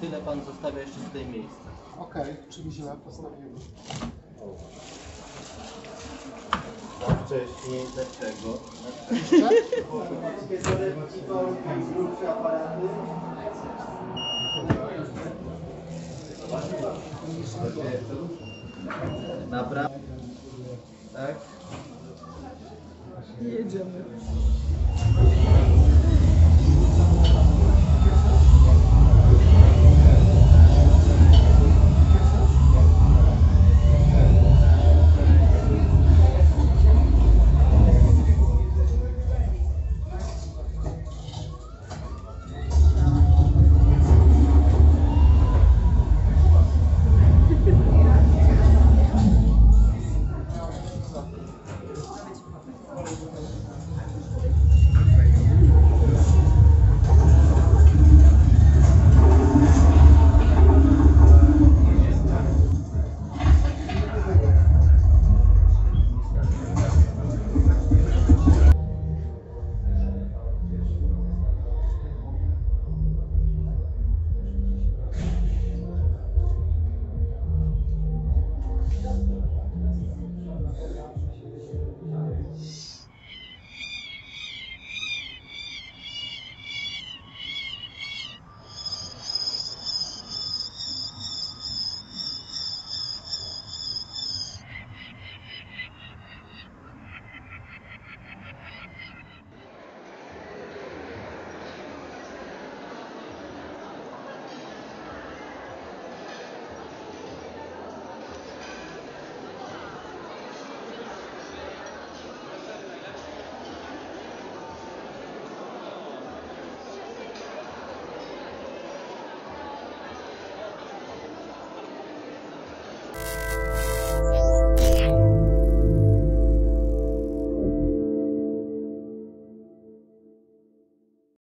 tyle pan zostawia jeszcze tutaj miejsca. Okej, czyli źle postawiłem. Wcześniej dlaczego? Jeszcze? Naprawdę? Tak? Jedziemy.